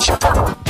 ちゃった